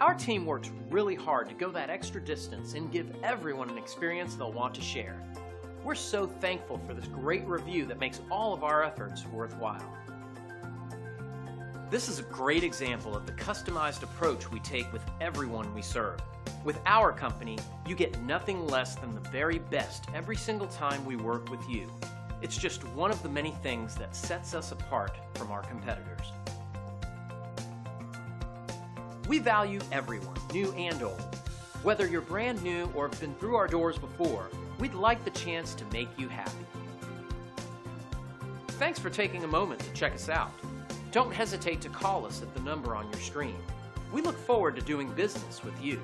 Our team works really hard to go that extra distance and give everyone an experience they'll want to share. We're so thankful for this great review that makes all of our efforts worthwhile. This is a great example of the customized approach we take with everyone we serve. With our company, you get nothing less than the very best every single time we work with you. It's just one of the many things that sets us apart from our competitors. We value everyone, new and old. Whether you're brand new or have been through our doors before, we'd like the chance to make you happy. Thanks for taking a moment to check us out. Don't hesitate to call us at the number on your screen. We look forward to doing business with you.